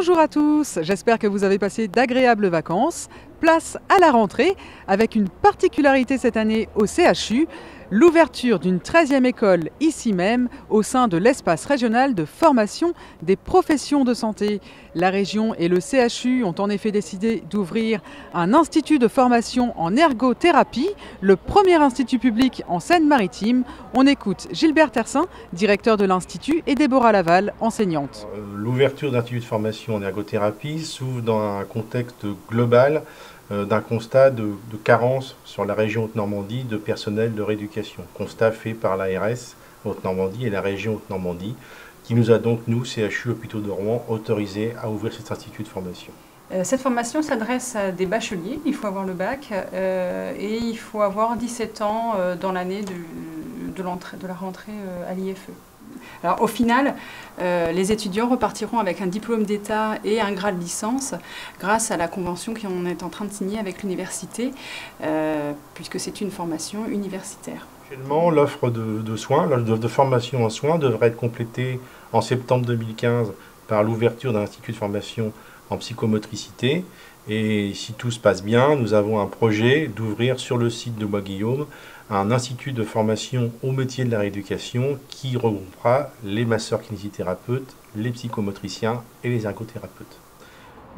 Bonjour à tous, j'espère que vous avez passé d'agréables vacances. Place à la rentrée avec une particularité cette année au CHU, l'ouverture d'une 13e école ici même au sein de l'espace régional de formation des professions de santé. La région et le CHU ont en effet décidé d'ouvrir un institut de formation en ergothérapie, le premier institut public en Seine-Maritime. On écoute Gilbert Tersin, directeur de l'institut, et Déborah Laval, enseignante. Euh, l'ouverture d'institut de formation en ergothérapie s'ouvre dans un contexte global d'un constat de, carence sur la région Haute-Normandie de personnel de rééducation. Constat fait par l'ARS Haute-Normandie et la région Haute-Normandie, qui nous a donc, nous, CHU Hôpitaux de Rouen, autorisé à ouvrir cet institut de formation. Euh, cette formation s'adresse à des bacheliers, il faut avoir le bac, euh, et il faut avoir 17 ans dans l'année de, de, de, la rentrée à l'IFE. Alors au final, euh, les étudiants repartiront avec un diplôme d'État et un grade de licence grâce à la convention qu'on est en train de signer avec l'université, euh, puisque c'est une formation universitaire. Actuellement, l'offre de, soins, l'offre de, formation en soins devrait être complétée en septembre 2015 par l'ouverture d'un institut de formation en psychomotricité. Et si tout se passe bien, nous avons un projet d'ouvrir sur le site de Bois-Guillaume un institut de formation au métier de la rééducation qui regroupera les masseurs kinésithérapeutes, les psychomotriciens et les ergothérapeutes.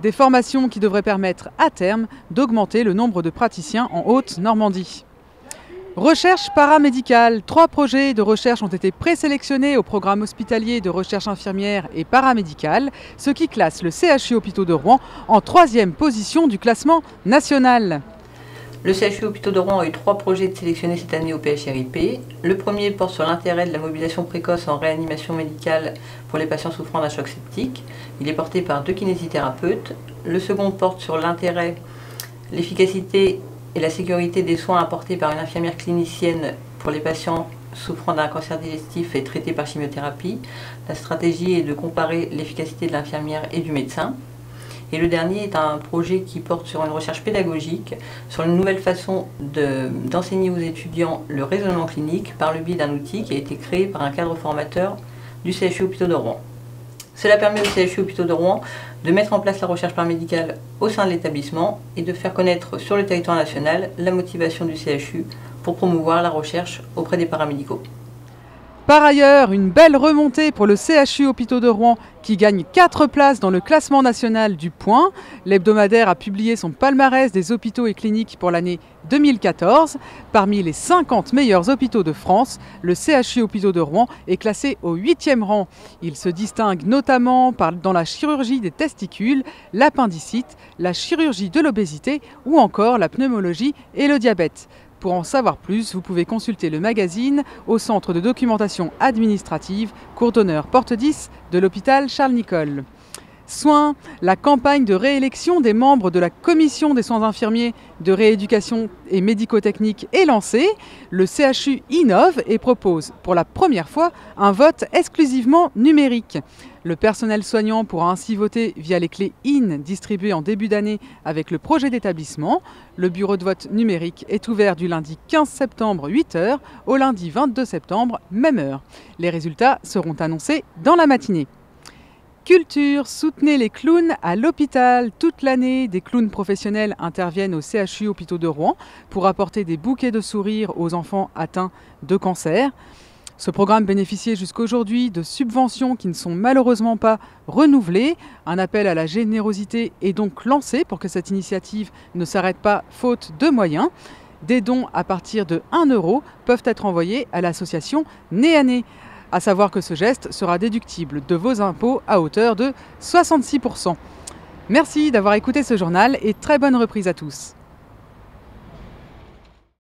Des formations qui devraient permettre à terme d'augmenter le nombre de praticiens en Haute-Normandie. Recherche paramédicale. Trois projets de recherche ont été présélectionnés au programme hospitalier de recherche infirmière et paramédicale, ce qui classe le CHU Hôpitaux de Rouen en troisième position du classement national. Le CHU Hôpitaux de Rouen a eu trois projets sélectionnés cette année au PHRIP. Le premier porte sur l'intérêt de la mobilisation précoce en réanimation médicale pour les patients souffrant d'un choc septique. Il est porté par deux kinésithérapeutes. Le second porte sur l'intérêt, l'efficacité et la sécurité des soins apportés par une infirmière clinicienne pour les patients souffrant d'un cancer digestif et traités par chimiothérapie. La stratégie est de comparer l'efficacité de l'infirmière et du médecin. Et le dernier est un projet qui porte sur une recherche pédagogique, sur une nouvelle façon d'enseigner aux étudiants le raisonnement clinique par le biais d'un outil qui a été créé par un cadre formateur du CHU Hôpitaux de Rouen. Cela permet au CHU Hôpitaux de Rouen de mettre en place la recherche paramédicale au sein de l'établissement et de faire connaître sur le territoire national la motivation du CHU pour promouvoir la recherche auprès des paramédicaux. Par ailleurs, une belle remontée pour le CHU Hôpitaux de Rouen qui gagne 4 places dans le classement national du Point. L'hebdomadaire a publié son palmarès des hôpitaux et cliniques pour l'année 2014. Parmi les 50 meilleurs hôpitaux de France, le CHU Hôpitaux de Rouen est classé au 8e rang. Il se distingue notamment dans la chirurgie des testicules, l'appendicite, la chirurgie de l'obésité ou encore la pneumologie et le diabète. Pour en savoir plus, vous pouvez consulter le magazine au Centre de documentation administrative, cours d'honneur porte 10 de l'hôpital Charles-Nicolle. Soins, la campagne de réélection des membres de la commission des soins infirmiers de rééducation et médico-technique est lancée. Le CHU innove et propose pour la première fois un vote exclusivement numérique. Le personnel soignant pourra ainsi voter via les clés IN distribuées en début d'année avec le projet d'établissement. Le bureau de vote numérique est ouvert du lundi 15 septembre 8h au lundi 22 septembre même heure. Les résultats seront annoncés dans la matinée. Culture, soutenez les clowns à l'hôpital. Toute l'année, des clowns professionnels interviennent au CHU Hôpitaux de Rouen pour apporter des bouquets de sourires aux enfants atteints de cancer. Ce programme bénéficiait jusqu'aujourd'hui de subventions qui ne sont malheureusement pas renouvelées. Un appel à la générosité est donc lancé pour que cette initiative ne s'arrête pas faute de moyens. Des dons à partir de 1 euro peuvent être envoyés à l'association Né à Né. À savoir que ce geste sera déductible de vos impôts à hauteur de 66%. Merci d'avoir écouté ce journal et très bonne reprise à tous.